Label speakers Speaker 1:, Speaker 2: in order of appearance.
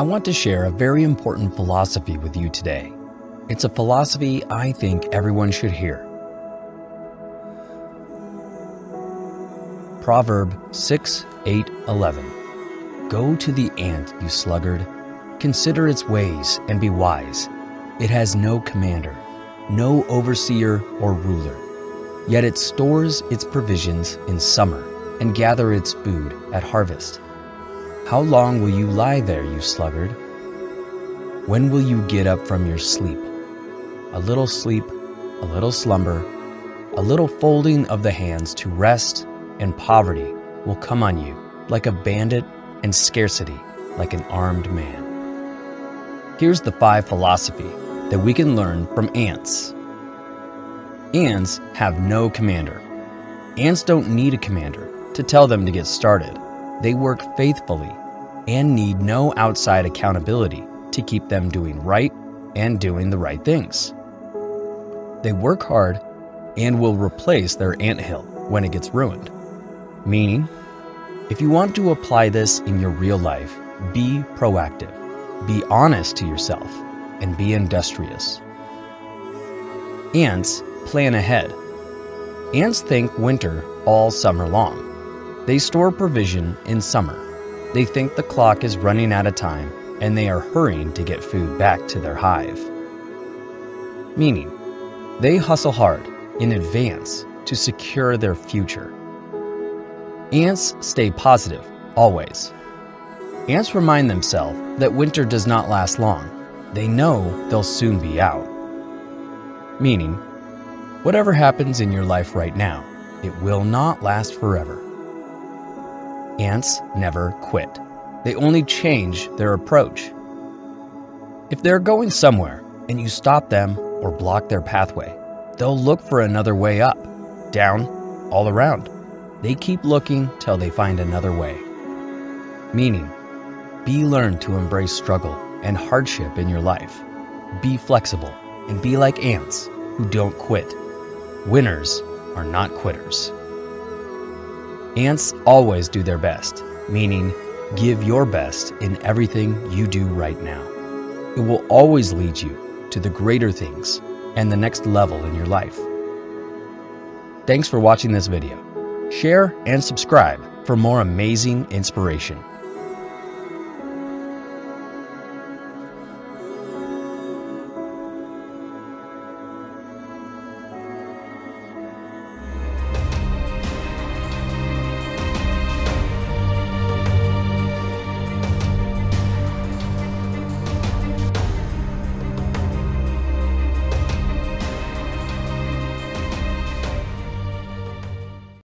Speaker 1: I want to share a very important philosophy with you today. It's a philosophy I think everyone should hear. Proverb 6 8 11. Go to the ant, you sluggard. Consider its ways and be wise. It has no commander, no overseer or ruler. Yet it stores its provisions in summer and gather its food at harvest. How long will you lie there, you sluggard? When will you get up from your sleep? A little sleep, a little slumber, a little folding of the hands to rest, and poverty will come on you like a bandit and scarcity like an armed man. Here's the five philosophy that we can learn from ants. Ants have no commander. Ants don't need a commander to tell them to get started. They work faithfully and need no outside accountability to keep them doing right and doing the right things. They work hard and will replace their anthill when it gets ruined. Meaning, if you want to apply this in your real life, be proactive, be honest to yourself, and be industrious. Ants plan ahead. Ants think winter all summer long. They store provision in summer. They think the clock is running out of time and they are hurrying to get food back to their hive. Meaning, they hustle hard in advance to secure their future. Ants stay positive, always. Ants remind themselves that winter does not last long. They know they'll soon be out. Meaning, whatever happens in your life right now, it will not last forever. Ants never quit. They only change their approach. If they're going somewhere and you stop them or block their pathway, they'll look for another way up, down, all around. They keep looking till they find another way. Meaning, be learned to embrace struggle and hardship in your life. Be flexible and be like ants who don't quit. Winners are not quitters. Ants always do their best, meaning give your best in everything you do right now. It will always lead you to the greater things and the next level in your life. Thanks for watching this video. Share and subscribe for more amazing inspiration.